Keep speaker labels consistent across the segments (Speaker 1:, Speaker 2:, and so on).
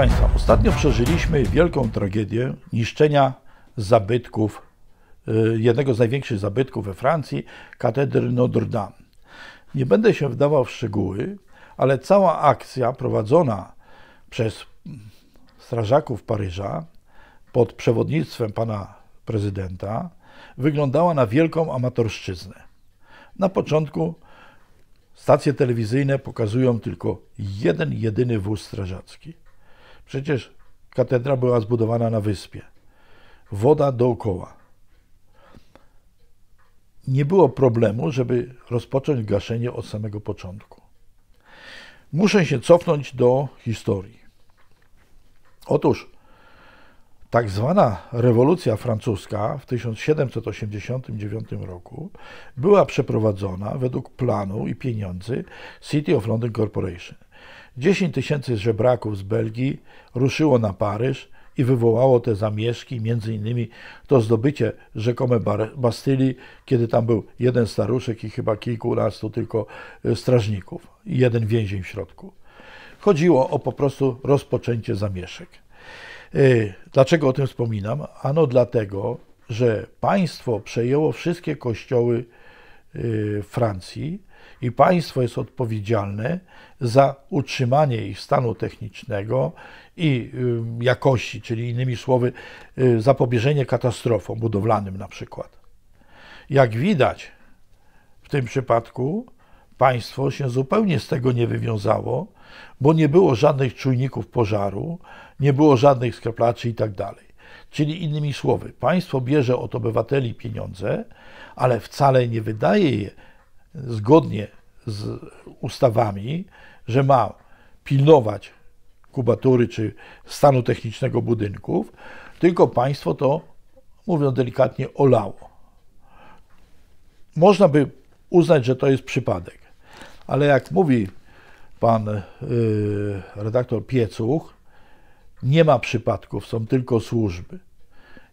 Speaker 1: Państwa, ostatnio przeżyliśmy wielką tragedię niszczenia zabytków, y, jednego z największych zabytków we Francji, katedry Notre Dame. Nie będę się wdawał w szczegóły, ale cała akcja prowadzona przez strażaków Paryża pod przewodnictwem pana prezydenta wyglądała na wielką amatorszczyznę. Na początku stacje telewizyjne pokazują tylko jeden, jedyny wóz strażacki. Przecież katedra była zbudowana na wyspie. Woda dookoła. Nie było problemu, żeby rozpocząć gaszenie od samego początku. Muszę się cofnąć do historii. Otóż tak zwana rewolucja francuska w 1789 roku była przeprowadzona według planu i pieniędzy City of London Corporation. 10 tysięcy żebraków z Belgii ruszyło na Paryż i wywołało te zamieszki, między innymi to zdobycie rzekome Bastylii, kiedy tam był jeden staruszek i chyba kilkunastu tylko e, strażników i jeden więzień w środku. Chodziło o po prostu rozpoczęcie zamieszek. E, dlaczego o tym wspominam? Ano dlatego, że państwo przejęło wszystkie kościoły e, Francji i państwo jest odpowiedzialne za utrzymanie ich stanu technicznego i y, jakości, czyli innymi słowy, y, zapobieżenie katastrofom budowlanym na przykład. Jak widać, w tym przypadku państwo się zupełnie z tego nie wywiązało, bo nie było żadnych czujników pożaru, nie było żadnych skreplaczy i tak dalej. Czyli innymi słowy, państwo bierze od obywateli pieniądze, ale wcale nie wydaje je zgodnie z ustawami, że ma pilnować kubatury czy stanu technicznego budynków, tylko państwo to, mówiąc delikatnie, olało. Można by uznać, że to jest przypadek, ale jak mówi pan yy, redaktor Piecuch, nie ma przypadków, są tylko służby.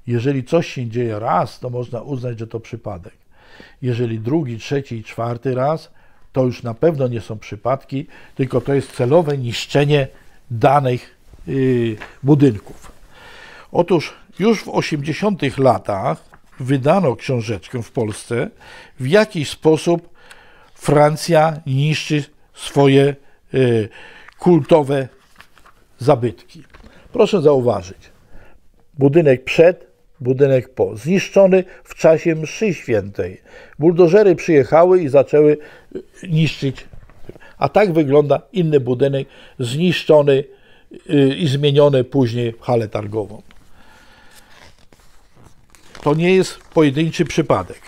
Speaker 1: Jeżeli coś się dzieje raz, to można uznać, że to przypadek. Jeżeli drugi, trzeci i czwarty raz, to już na pewno nie są przypadki, tylko to jest celowe niszczenie danych y, budynków. Otóż już w 80 latach wydano książeczkę w Polsce, w jaki sposób Francja niszczy swoje y, kultowe zabytki. Proszę zauważyć, budynek przed budynek po. Zniszczony w czasie mszy świętej. Buldożery przyjechały i zaczęły y, niszczyć. A tak wygląda inny budynek, zniszczony y, i zmieniony później w halę targową. To nie jest pojedynczy przypadek.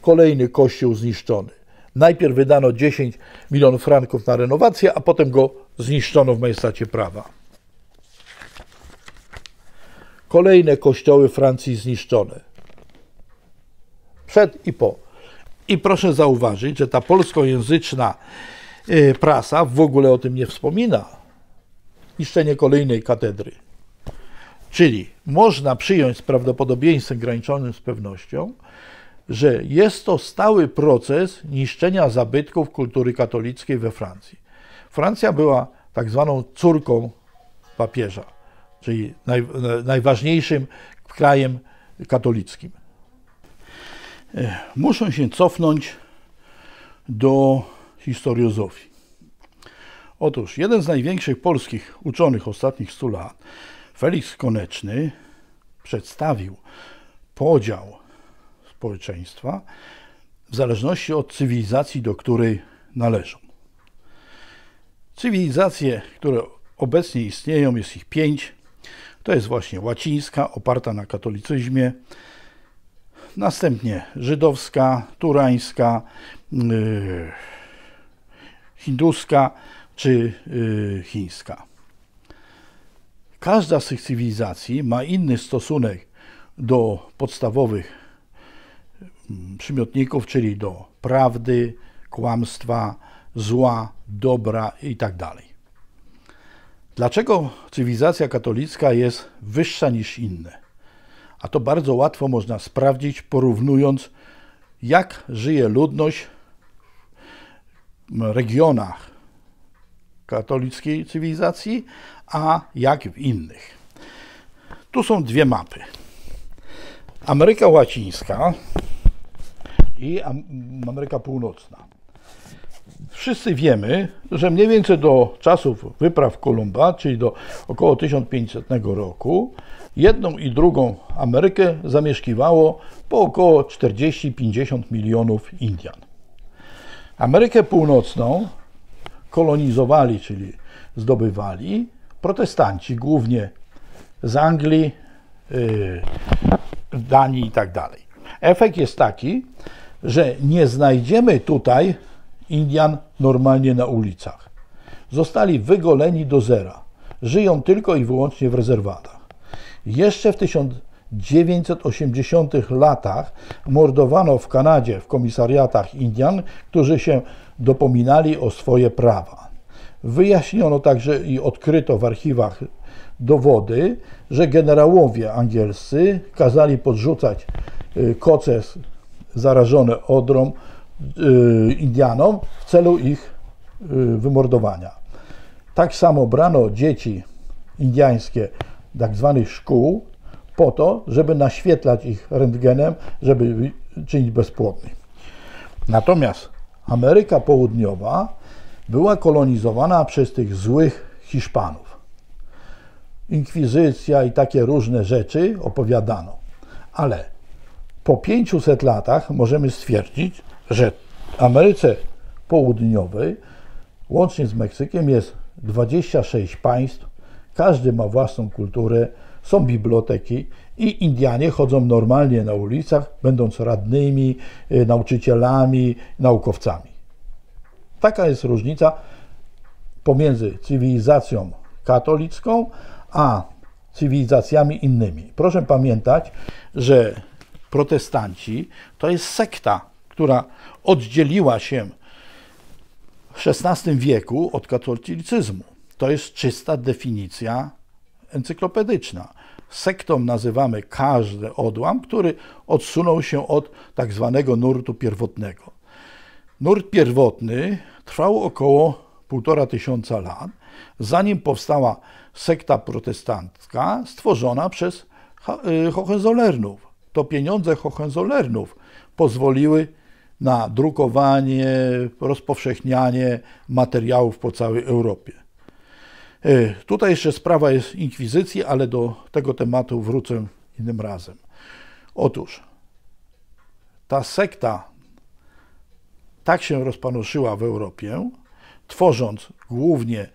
Speaker 1: Kolejny kościół zniszczony. Najpierw wydano 10 milionów franków na renowację, a potem go zniszczono w majestacie prawa. Kolejne kościoły Francji zniszczone. Przed i po. I proszę zauważyć, że ta polskojęzyczna y, prasa w ogóle o tym nie wspomina. Niszczenie kolejnej katedry. Czyli można przyjąć z prawdopodobieństwem graniczonym z pewnością, że jest to stały proces niszczenia zabytków kultury katolickiej we Francji. Francja była tak zwaną córką papieża czyli naj, najważniejszym krajem katolickim. E, muszę się cofnąć do historiozofii. Otóż jeden z największych polskich uczonych ostatnich 100 lat, Felix Koneczny, przedstawił podział społeczeństwa w zależności od cywilizacji, do której należą. Cywilizacje, które obecnie istnieją, jest ich pięć. To jest właśnie łacińska, oparta na katolicyzmie, następnie żydowska, turańska, yy, hinduska czy yy, chińska. Każda z tych cywilizacji ma inny stosunek do podstawowych mm, przymiotników, czyli do prawdy, kłamstwa, zła, dobra itd. Dlaczego cywilizacja katolicka jest wyższa niż inne? A to bardzo łatwo można sprawdzić, porównując, jak żyje ludność w regionach katolickiej cywilizacji, a jak w innych. Tu są dwie mapy. Ameryka Łacińska i Ameryka Północna. Wszyscy wiemy, że mniej więcej do czasów wypraw Kolumba, czyli do około 1500 roku, jedną i drugą Amerykę zamieszkiwało po około 40-50 milionów Indian. Amerykę Północną kolonizowali, czyli zdobywali protestanci, głównie z Anglii, y, Danii i tak dalej. Efekt jest taki, że nie znajdziemy tutaj Indian normalnie na ulicach. Zostali wygoleni do zera. Żyją tylko i wyłącznie w rezerwatach. Jeszcze w 1980 latach mordowano w Kanadzie w komisariatach Indian, którzy się dopominali o swoje prawa. Wyjaśniono także i odkryto w archiwach dowody, że generałowie angielscy kazali podrzucać y, koce zarażone odrą Indianom w celu ich y, wymordowania. Tak samo brano dzieci indiańskie tak zwanych szkół po to, żeby naświetlać ich rentgenem, żeby czynić bezpłodny. Natomiast Ameryka Południowa była kolonizowana przez tych złych Hiszpanów. Inkwizycja i takie różne rzeczy opowiadano. Ale po 500 latach możemy stwierdzić, że Ameryce Południowej, łącznie z Meksykiem, jest 26 państw, każdy ma własną kulturę, są biblioteki i Indianie chodzą normalnie na ulicach, będąc radnymi, y, nauczycielami, naukowcami. Taka jest różnica pomiędzy cywilizacją katolicką a cywilizacjami innymi. Proszę pamiętać, że protestanci to jest sekta, która oddzieliła się w XVI wieku od katolicyzmu. To jest czysta definicja encyklopedyczna. Sektą nazywamy każdy odłam, który odsunął się od tak zwanego nurtu pierwotnego. Nurt pierwotny trwał około półtora tysiąca lat, zanim powstała sekta protestancka stworzona przez y, Hohenzollernów. To pieniądze Hohenzollernów pozwoliły na drukowanie, rozpowszechnianie materiałów po całej Europie. Y, tutaj jeszcze sprawa jest inkwizycji, ale do tego tematu wrócę innym razem. Otóż ta sekta tak się rozpanoszyła w Europie, tworząc głównie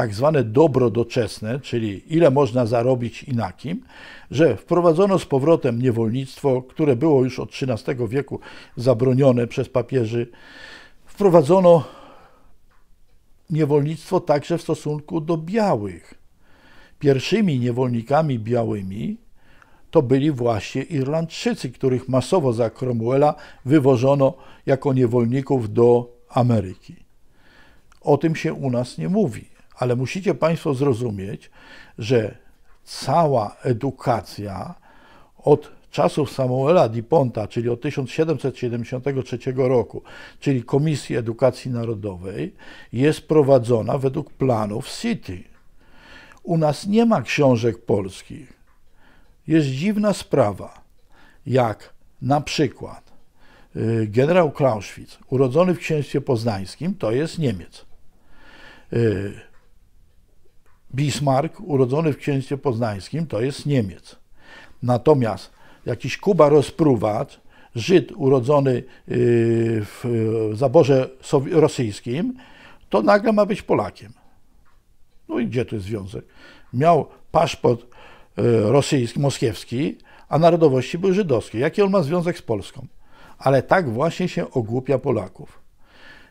Speaker 1: tak zwane dobro doczesne, czyli ile można zarobić i na kim, że wprowadzono z powrotem niewolnictwo, które było już od XIII wieku zabronione przez papieży. Wprowadzono niewolnictwo także w stosunku do białych. Pierwszymi niewolnikami białymi to byli właśnie Irlandczycy, których masowo za Cromwella wywożono jako niewolników do Ameryki. O tym się u nas nie mówi, ale musicie Państwo zrozumieć, że cała edukacja od czasów Samuela Diponta, czyli od 1773 roku, czyli Komisji Edukacji Narodowej, jest prowadzona według planów City. U nas nie ma książek polskich. Jest dziwna sprawa, jak na przykład y, generał Clausewitz, urodzony w księstwie poznańskim, to jest Niemiec. Bismarck, urodzony w księstwie poznańskim, to jest Niemiec. Natomiast jakiś Kuba rozpruwacz, Żyd urodzony y, w zaborze rosyjskim, to nagle ma być Polakiem. No i gdzie tu jest związek? Miał paszport y, rosyjski, moskiewski, a narodowości były żydowskie. Jaki on ma związek z Polską? Ale tak właśnie się ogłupia Polaków.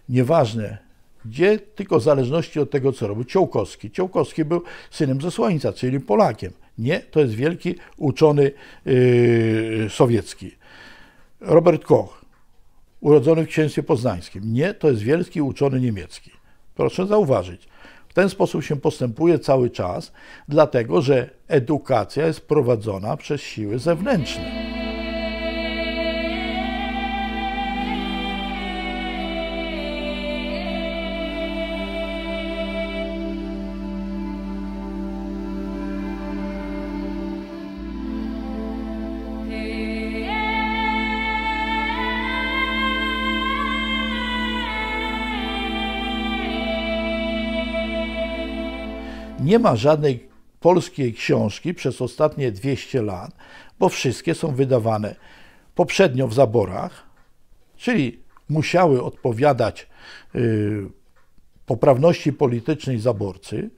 Speaker 1: Nieważne, gdzie, tylko w zależności od tego, co robił Ciołkowski. Ciołkowski był synem ze Słońca, czyli Polakiem. Nie, to jest wielki uczony yy, sowiecki. Robert Koch, urodzony w księstwie poznańskim. Nie, to jest wielki uczony niemiecki. Proszę zauważyć. W ten sposób się postępuje cały czas, dlatego że edukacja jest prowadzona przez siły zewnętrzne. Nie ma żadnej polskiej książki przez ostatnie 200 lat, bo wszystkie są wydawane poprzednio w zaborach, czyli musiały odpowiadać y, poprawności politycznej zaborcy.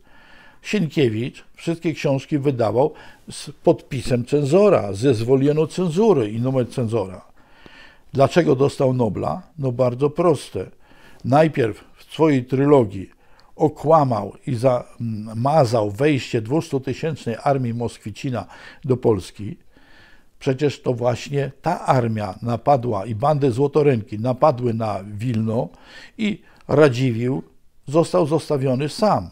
Speaker 1: Sienkiewicz wszystkie książki wydawał z podpisem cenzora, zezwolono cenzury i numer cenzora. Dlaczego dostał Nobla? No bardzo proste. Najpierw w swojej trylogii okłamał i zamazał wejście 200-tysięcznej armii Moskwicina do Polski. Przecież to właśnie ta armia napadła i bandy Złotoręki napadły na Wilno i Radziwił został zostawiony sam.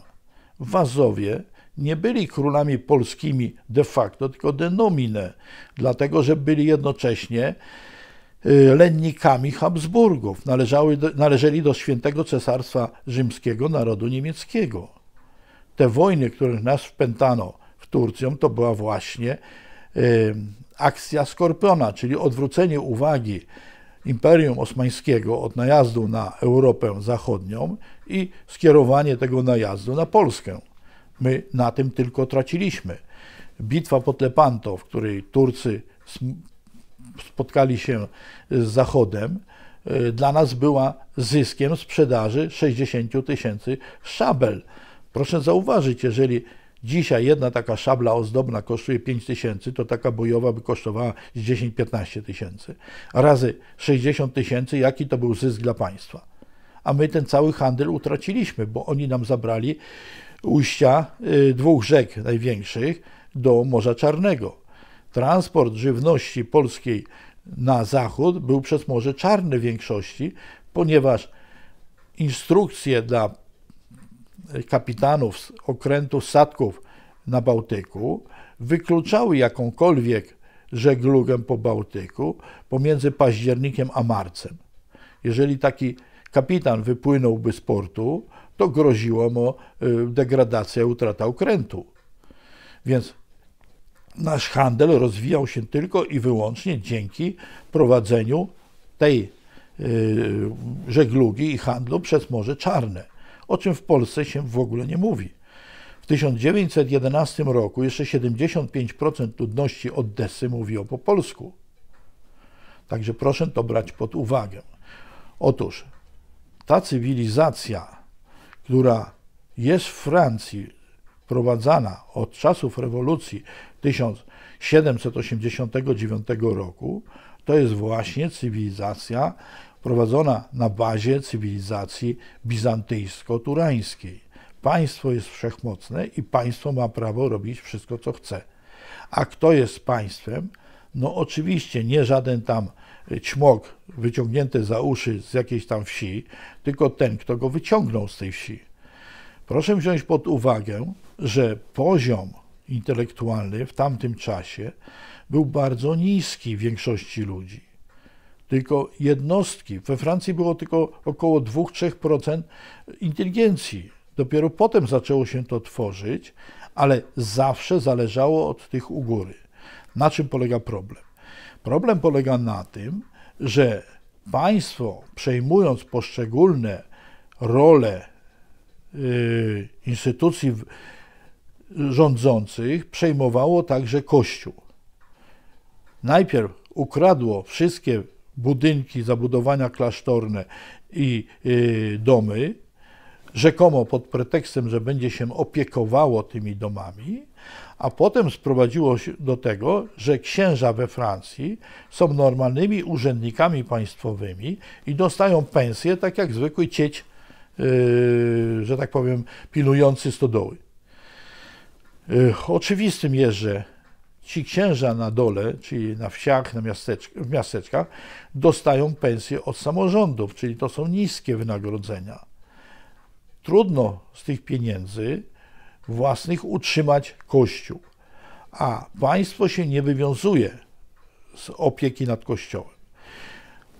Speaker 1: Wazowie nie byli królami polskimi de facto, tylko de nomine, dlatego że byli jednocześnie lennikami Habsburgów, należały do, należeli do świętego cesarstwa rzymskiego narodu niemieckiego. Te wojny, których nas wpętano w Turcją, to była właśnie y, akcja Skorpiona, czyli odwrócenie uwagi Imperium Osmańskiego od najazdu na Europę Zachodnią i skierowanie tego najazdu na Polskę. My na tym tylko traciliśmy. Bitwa pod Lepanto, w której Turcy spotkali się z Zachodem, y, dla nas była zyskiem sprzedaży 60 tysięcy szabel. Proszę zauważyć, jeżeli Dzisiaj jedna taka szabla ozdobna kosztuje 5 tysięcy, to taka bojowa by kosztowała 10-15 tysięcy. Razy 60 tysięcy, jaki to był zysk dla państwa? A my ten cały handel utraciliśmy, bo oni nam zabrali ujścia y, dwóch rzek największych do Morza Czarnego. Transport żywności polskiej na zachód był przez Morze Czarne w większości, ponieważ instrukcje dla kapitanów z okrętów statków na Bałtyku wykluczały jakąkolwiek żeglugę po Bałtyku pomiędzy październikiem a marcem. Jeżeli taki kapitan wypłynąłby z portu, to groziło mu y, degradacja, utrata okrętu. Więc nasz handel rozwijał się tylko i wyłącznie dzięki prowadzeniu tej y, żeglugi i handlu przez Morze Czarne o czym w Polsce się w ogóle nie mówi. W 1911 roku jeszcze 75% ludności Odessy mówiło po polsku. Także proszę to brać pod uwagę. Otóż ta cywilizacja, która jest w Francji prowadzana od czasów rewolucji 1789 roku, to jest właśnie cywilizacja prowadzona na bazie cywilizacji bizantyjsko-turańskiej. Państwo jest wszechmocne i państwo ma prawo robić wszystko, co chce. A kto jest państwem? No oczywiście nie żaden tam ćmok wyciągnięty za uszy z jakiejś tam wsi, tylko ten, kto go wyciągnął z tej wsi. Proszę wziąć pod uwagę, że poziom intelektualny w tamtym czasie był bardzo niski w większości ludzi tylko jednostki. We Francji było tylko około 2-3% inteligencji. Dopiero potem zaczęło się to tworzyć, ale zawsze zależało od tych u góry. Na czym polega problem? Problem polega na tym, że państwo przejmując poszczególne role yy, instytucji rządzących, przejmowało także Kościół. Najpierw ukradło wszystkie budynki, zabudowania klasztorne i y, domy, rzekomo pod pretekstem, że będzie się opiekowało tymi domami, a potem sprowadziło się do tego, że księża we Francji są normalnymi urzędnikami państwowymi i dostają pensję tak jak zwykły cieć, yy, że tak powiem, pilujący stodoły. Yy, oczywistym jest, że ci księża na dole, czyli na wsiach, na w miasteczkach, dostają pensje od samorządów, czyli to są niskie wynagrodzenia. Trudno z tych pieniędzy własnych utrzymać kościół, a państwo się nie wywiązuje z opieki nad kościołem.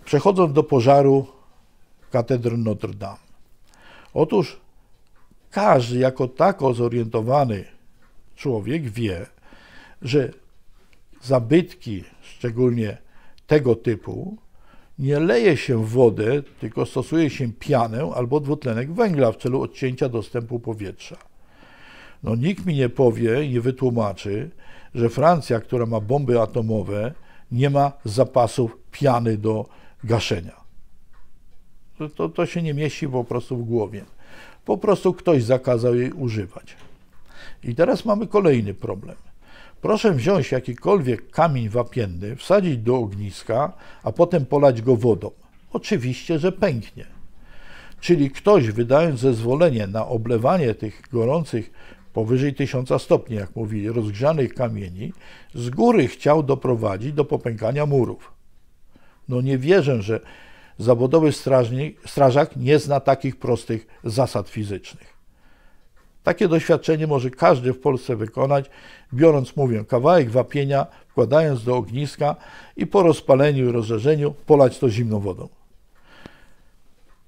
Speaker 1: Przechodząc do pożaru katedry Notre Dame. Otóż każdy jako tako zorientowany człowiek wie, że zabytki, szczególnie tego typu, nie leje się wodę, tylko stosuje się pianę albo dwutlenek węgla w celu odcięcia dostępu powietrza. No nikt mi nie powie nie wytłumaczy, że Francja, która ma bomby atomowe, nie ma zapasów piany do gaszenia. To, to, to się nie mieści po prostu w głowie. Po prostu ktoś zakazał jej używać. I teraz mamy kolejny problem. Proszę wziąć jakikolwiek kamień wapienny, wsadzić do ogniska, a potem polać go wodą. Oczywiście, że pęknie. Czyli ktoś, wydając zezwolenie na oblewanie tych gorących powyżej 1000 stopni, jak mówili, rozgrzanych kamieni, z góry chciał doprowadzić do popękania murów. No nie wierzę, że zawodowy strażnik, strażak nie zna takich prostych zasad fizycznych. Takie doświadczenie może każdy w Polsce wykonać, biorąc, mówię, kawałek wapienia, wkładając do ogniska i po rozpaleniu i rozżarzeniu polać to zimną wodą.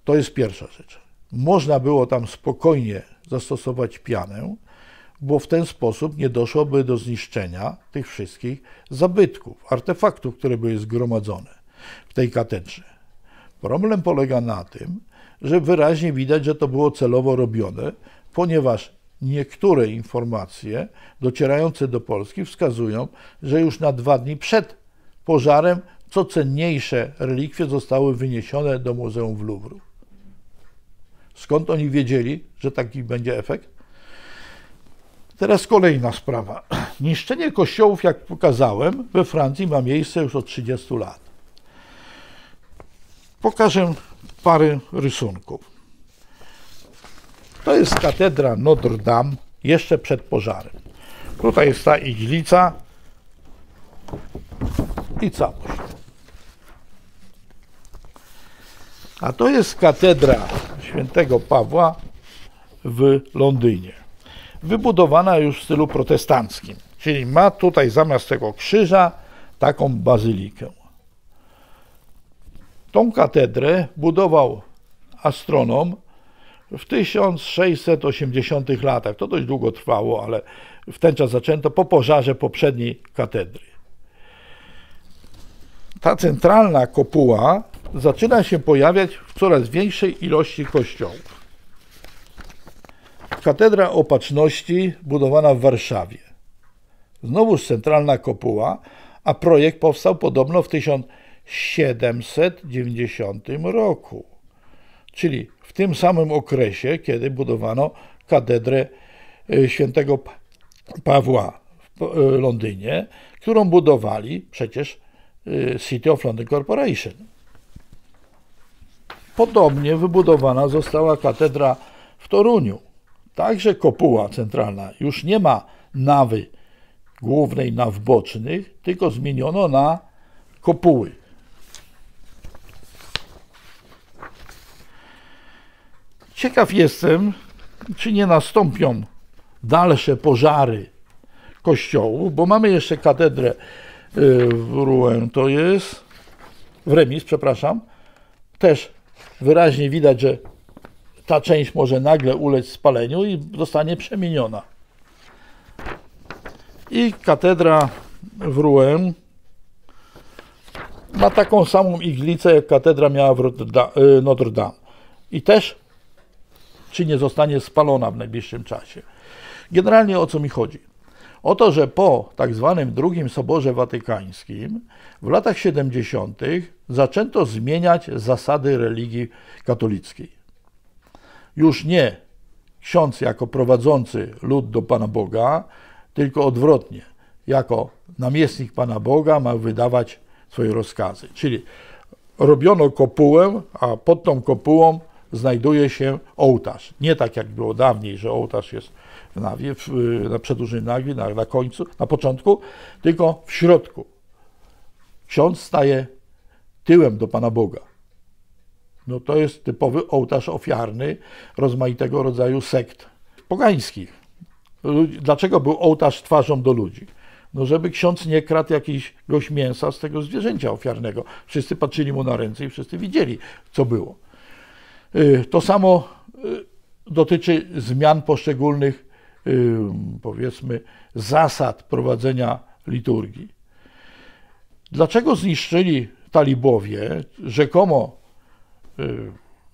Speaker 1: To jest pierwsza rzecz. Można było tam spokojnie zastosować pianę, bo w ten sposób nie doszłoby do zniszczenia tych wszystkich zabytków, artefaktów, które były zgromadzone w tej katedrze. Problem polega na tym, że wyraźnie widać, że to było celowo robione, ponieważ niektóre informacje docierające do Polski wskazują, że już na dwa dni przed pożarem co cenniejsze relikwie zostały wyniesione do Muzeum w Louvru. Skąd oni wiedzieli, że taki będzie efekt? Teraz kolejna sprawa. Niszczenie kościołów, jak pokazałem, we Francji ma miejsce już od 30 lat. Pokażę parę rysunków. To jest katedra Notre Dame jeszcze przed pożarem. Tutaj jest ta iglica i całość. A to jest katedra świętego Pawła w Londynie. Wybudowana już w stylu protestanckim, czyli ma tutaj zamiast tego krzyża taką bazylikę. Tą katedrę budował astronom w 1680 latach. To dość długo trwało, ale w ten czas zaczęto po pożarze poprzedniej katedry. Ta centralna kopuła zaczyna się pojawiać w coraz większej ilości kościołów. Katedra Opatrzności budowana w Warszawie. Znowuż centralna kopuła, a projekt powstał podobno w 1790 roku, czyli w tym samym okresie, kiedy budowano katedrę e, świętego Pawła w e, Londynie, którą budowali przecież e, City of London Corporation. Podobnie wybudowana została katedra w Toruniu. Także kopuła centralna już nie ma nawy głównej naw bocznych, tylko zmieniono na kopuły. Ciekaw jestem, czy nie nastąpią dalsze pożary kościołów, bo mamy jeszcze katedrę y, w Rouen, to jest w Remis, przepraszam, też wyraźnie widać, że ta część może nagle ulec spaleniu i zostanie przemieniona. I katedra w Rouen ma taką samą iglicę, jak katedra miała w y, Notre Dame. I też, czy nie zostanie spalona w najbliższym czasie. Generalnie o co mi chodzi? O to, że po tak zwanym drugim Soborze Watykańskim w latach 70. zaczęto zmieniać zasady religii katolickiej. Już nie ksiądz jako prowadzący lud do Pana Boga, tylko odwrotnie, jako namiestnik Pana Boga ma wydawać swoje rozkazy. Czyli robiono kopułę, a pod tą kopułą znajduje się ołtarz. Nie tak jak było dawniej, że ołtarz jest w nawie, w, na przedłużeniu nawi, na, na końcu, na początku, tylko w środku. Ksiądz staje tyłem do Pana Boga. No to jest typowy ołtarz ofiarny rozmaitego rodzaju sekt pogańskich. Dlaczego był ołtarz twarzą do ludzi? No żeby ksiądz nie kradł jakiegoś mięsa z tego zwierzęcia ofiarnego. Wszyscy patrzyli mu na ręce i wszyscy widzieli, co było. Y, to samo y, dotyczy zmian poszczególnych, y, powiedzmy, zasad prowadzenia liturgii. Dlaczego zniszczyli talibowie rzekomo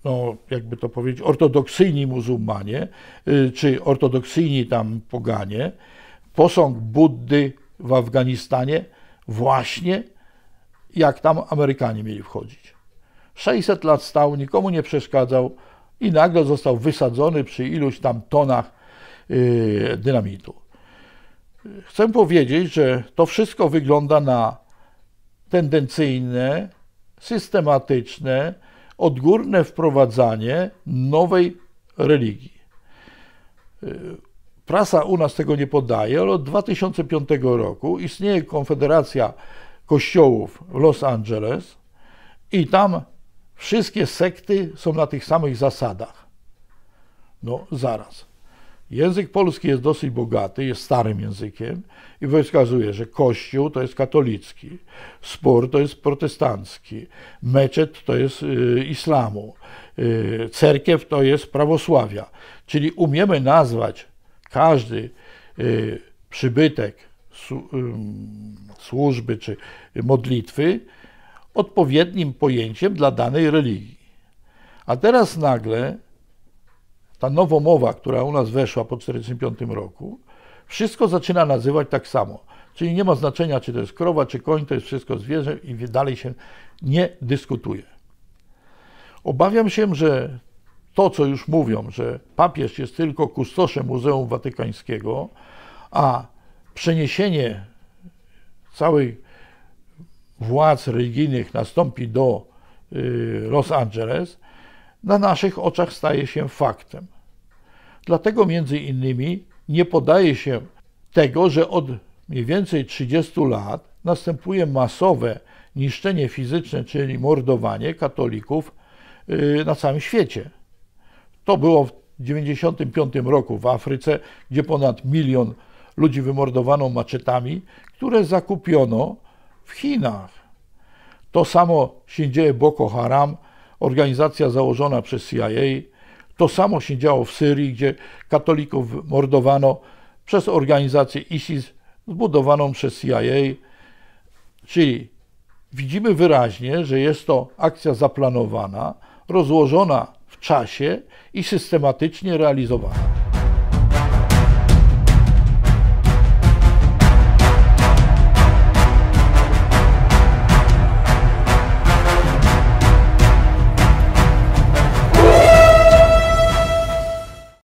Speaker 1: no, jakby to powiedzieć, ortodoksyjni muzułmanie, czy ortodoksyjni tam poganie, posąg Buddy w Afganistanie, właśnie jak tam Amerykanie mieli wchodzić. 600 lat stał, nikomu nie przeszkadzał i nagle został wysadzony przy iluś tam tonach y, dynamitu. Chcę powiedzieć, że to wszystko wygląda na tendencyjne, systematyczne, odgórne wprowadzanie nowej religii. Prasa u nas tego nie podaje, ale od 2005 roku istnieje Konfederacja Kościołów w Los Angeles i tam wszystkie sekty są na tych samych zasadach. No zaraz. Język polski jest dosyć bogaty, jest starym językiem i wskazuje, że Kościół to jest katolicki, spór to jest protestancki, meczet to jest y, islamu, y, cerkiew to jest prawosławia. Czyli umiemy nazwać każdy y, przybytek służby czy modlitwy odpowiednim pojęciem dla danej religii. A teraz nagle ta nowomowa, która u nas weszła po 1945 roku, wszystko zaczyna nazywać tak samo. Czyli nie ma znaczenia, czy to jest krowa, czy koń, to jest wszystko zwierzę i dalej się nie dyskutuje. Obawiam się, że to, co już mówią, że papież jest tylko kustoszem Muzeum Watykańskiego, a przeniesienie całej władz religijnych nastąpi do y, Los Angeles, na naszych oczach staje się faktem. Dlatego między innymi nie podaje się tego, że od mniej więcej 30 lat następuje masowe niszczenie fizyczne, czyli mordowanie katolików y, na całym świecie. To było w 1995 roku w Afryce, gdzie ponad milion ludzi wymordowano maczetami, które zakupiono w Chinach. To samo się dzieje Boko Haram, organizacja założona przez CIA. To samo się działo w Syrii, gdzie katolików mordowano przez organizację ISIS zbudowaną przez CIA. Czyli widzimy wyraźnie, że jest to akcja zaplanowana, rozłożona w czasie i systematycznie realizowana.